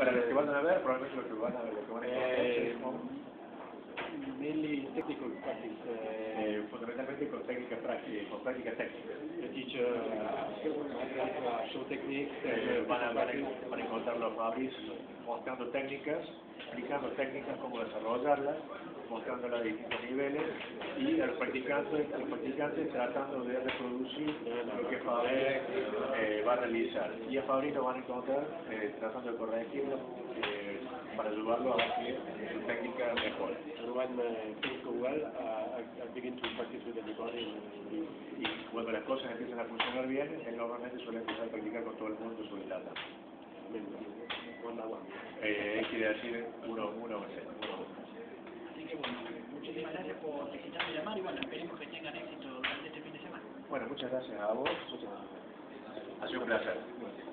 Para los que van a ver, probablemente los que van a ver, los que van a Eh, encontrar mainly technical practice. Uh, eh, fundamentalmente con técnica práctica, con práctica técnica. the teacher uh, show techniques. Eh, uh, van, a, van, a, van a encontrar los Fabris mostrando técnicas, explicando técnicas, cómo desarrollarlas, mostrándolas a distintos niveles y el practicante, el practicante tratando de reproducir lo que eh, va a realizar. Y a Fabri lo van a encontrar eh, tratando de corregirlo eh, para ayudarlo a que su técnica mejore. And when uh, things go well, uh, I, I begin to practice with everybody. And, Y cuando las cosas empiezan a funcionar bien, él normalmente suele empezar a practicar con todo el mundo su data. I mean, one. Eh, quiere decir uno, uno, uno. Así que bueno, muchísimas gracias por visitarme y llamar y bueno, esperemos que tengan éxito durante este fin de semana. Bueno, muchas gracias a vos. Ha sur la face.